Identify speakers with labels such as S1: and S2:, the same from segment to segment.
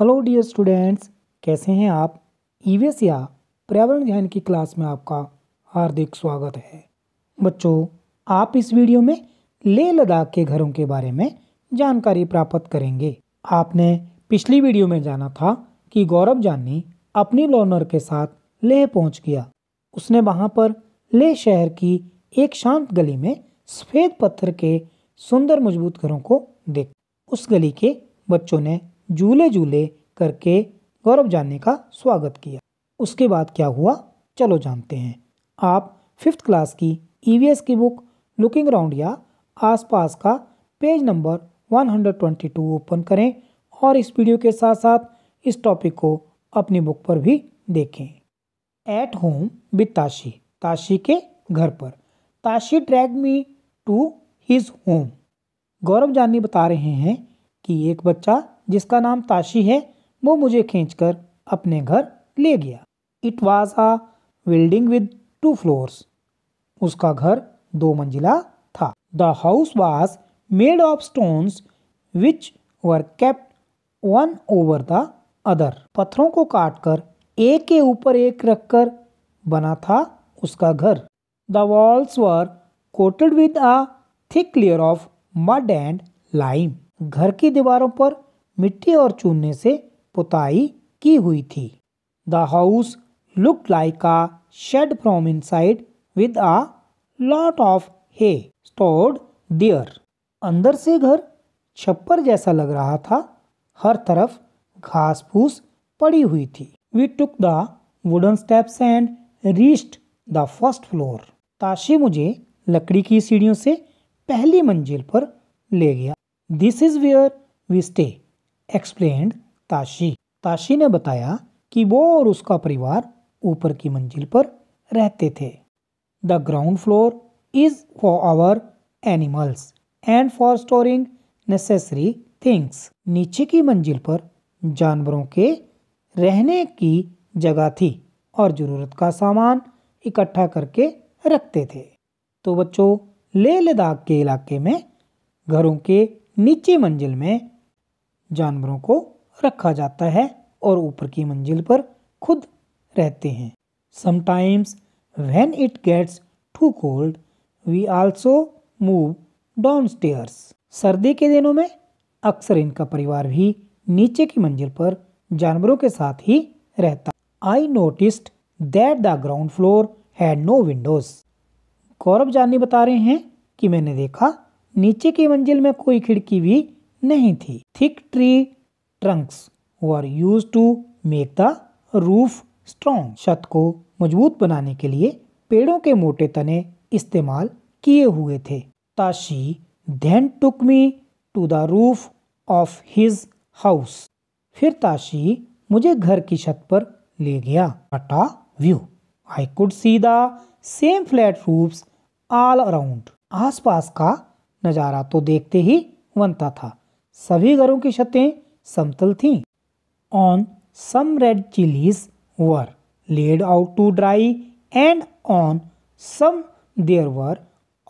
S1: Hello dear students, कैसे हैं आप? ईवीएस या पर्यावरण ज्ञान की क्लास में आपका हार्दिक स्वागत है। बच्चों, आप इस वीडियो में लेह लद्दाख के घरों के बारे में जानकारी प्राप्त करेंगे। आपने पिछली वीडियो में जाना था कि गौरव जानी अपनी लोनर के साथ लेह पहुँच गया। उसने वहाँ पर लेह शहर की एक शांत गली में सफ़ेद पत्थर के सुंदर मज़बूत घरों को देख। उस गली के बच्चों ने झूले झूले करके गौरव जानने का स्वागत किया। उसके बाद क्या हुआ? चलो जानते हैं। आप फिफ्थ क्लास की ईवीएस की बुक लुकिंग राउंड या आसपास का पेज नंबर 122 ओपन करें और इस वीडियो के साथ साथ इस टॉपिक को अपनी बुक पर भी देखें। At home with Tashi Tashi के घर पर। Tashi drag me to his home Gaurav Jani बता रहे हैं कि एक बच्चा जिसका नाम ताशी है, वो मुझे खींचकर अपने घर ले गया। It was a building with two floors उसका घर दो मंजिला था। The house was made of stones which were kept one over the other पत्थरों को काटकर एक के ऊपर एक रखकर बना था उसका घर। The walls were coated with a thick layer of mud and lime घर की दीवारों पर मिट्टी और चूने से पुताई की हुई थी। The house look like a shed from inside with a lot of hay stored there अंदर से घर छप्पर जैसा लग रहा था। हर तरफ़ घास फूस पड़ी हुई थी। We took the wooden steps and reached the first floor Tashi मुझे लकड़ी की सीढ़ियों से पहली मंजिल पर ले गया। This is where we stay explained Tashi. Tashi ने बताया कि वो और उसका परिवार ऊपर की मंजिल पर रहते थे। The ground floor is for our animals and for storing necessary things नीचे की मंजिल पर जानवरों के रहने की जगह थी और ज़रूरत का सामान इकट्ठा करके रखते थे। तो बच्चों, लेह लद्दाख के इलाके में घरों के नीचे मंजिल में जानवरों को रखा जाता है और ऊपर की मंजिल पर खुद रहते हैं। Sometimes when it gets too cold we also move downstairs सर्दी के दिनों में अक्सर इनका परिवार भी नीचे की मंजिल पर जानवरों के साथ ही रहता। I noticed that the ground floor had no windows Gaurav Jani बता रहे हैं कि मैंने देखा नीचे की मंजिल में कोई खिड़की भी नहीं थी। Thick tree trunks were used to make the roof strong. छत को मज़बूत बनाने के लिए पेड़ों के मोटे तने इस्तेमाल किए हुए थे। Tashi then took me to the roof of his house फिर ताशी मुझे घर की छत पर ले गया। At a view I could see the same flat roofs all around आसपास का नज़ारा तो देखते ही बनता था। सभी घरों की छतें समतल थीं। On some red chillies were laid out to dry and on some there were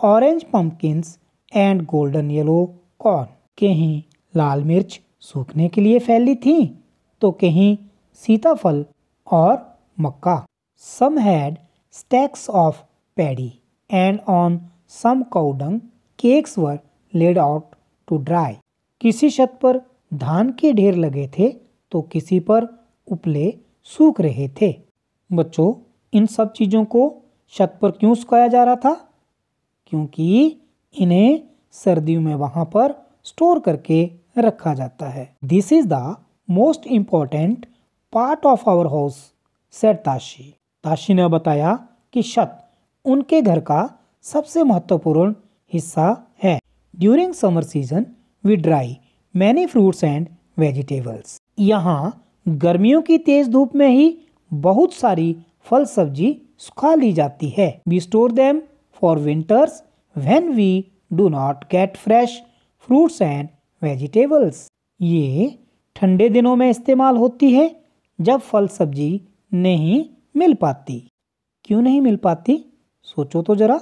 S1: orange pumpkins and golden yellow corn कहीं लाल मिर्च सूखने के लिए फैली थी तो कहीं सीताफल और मक्का। Some had stacks of paddy and on some cow dung cakes were laid out to dry किसी छत पर धान के ढेर लगे थे तो किसी पर उपले सूख रहे थे। बच्चों, इन सब चीज़ों को छत पर क्यों सुखाया जा रहा था? क्योंकि इन्हें सर्दियों में वहाँ पर स्टोर करके रखा जाता है। This is the most important part of our house said Tashi Tashi ने बताया कि छत उनके घर का सबसे महत्वपूर्ण हिस्सा है। During summer season we dry many fruits and vegetables. यहाँ गर्मियों की तेज धूप में ही बहुत सारी फल सब्ज़ी सुखा ली जाती है। We store them for winters when we do not get fresh fruits and vegetables ये ठंडे दिनों में इस्तेमाल होती है जब फल सब्ज़ी नहीं मिल पाती। क्यों नहीं मिल पाती? सोचो तो जरा,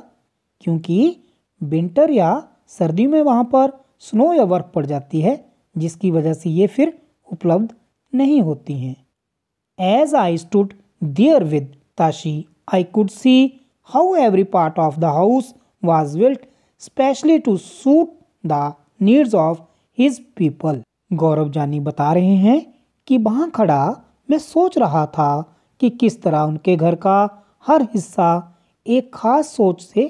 S1: क्योंकि विंटर या सर्दी में वहाँ पर स्नो या बर्फ़ पड़ जाती है, जिसकी वजह से ये फिर उपलब्ध नहीं होती हैं। As I stood there with Tashi I could see how every part of the house was built specially to suit the needs of his people Gaurav Jani बता रहे हैं कि वहाँ खड़ा मैं सोच रहा था कि किस तरह उनके घर का हर हिस्सा एक खास सोच से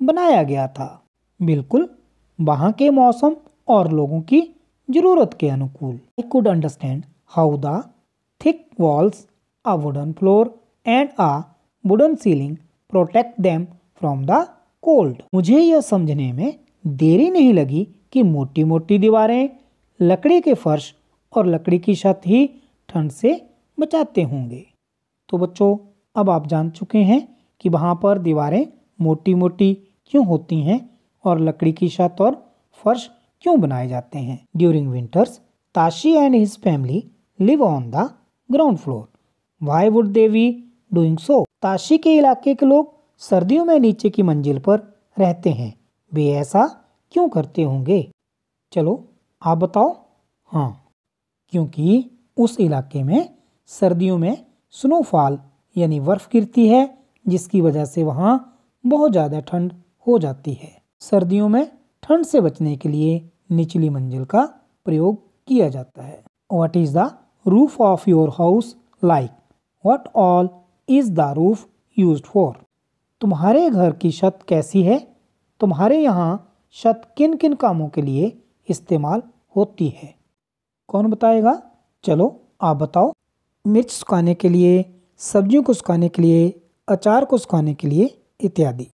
S1: बनाया गया था। बिल्कुल वहाँ के मौसम और लोगों की ज़रूरत के अनुकूल। I could understand how the thick walls a wooden floor and a wooden ceiling protect them from the cold मुझे यह समझने में देरी नहीं लगी कि मोटी मोटी दीवारें लकड़ी के फर्श और लकड़ी की छत ही ठंड से बचाते होंगे। तो बच्चों, अब आप जान चुके हैं कि वहाँ पर दीवारें मोटी मोटी क्यों होती हैं और लकड़ी की छत और फर्श क्यों बनाए जाते हैं? During winters Tashi and his family live on the ground floor why would they be doing so Tashi के इलाके के लोग सर्दियों में नीचे की मंजिल पर रहते हैं। वे ऐसा क्यों करते होंगे? चलो, आप बताओ। हाँ क्योंकि उस इलाके में सर्दियों में स्नोफॉल यानी बर्फ़ गिरती है, जिसकी वजह से वहाँ बहुत ज़्यादा ठंड हो जाती है। सर्दियों में ठंड से बचने के लिए निचली मंजिल का प्रयोग किया जाता है। What is the roof of your house like what all is the roof used for तुम्हारे घर की छत कैसी है? तुम्हारे यहाँ छत किन किन कामों के लिए इस्तेमाल होती है? कौन बताएगा? चलो, आप बताओ। मिर्च सुखाने के लिए, सब्जियों को सुखाने के लिए, अचार को सुखाने के लिए इत्यादि।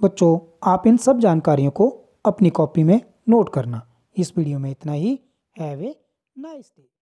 S1: बच्चों, आप इन सब जानकारियों को अपनी कॉपी में नोट करना। इस वीडियो में इतना ही। Have a nice day.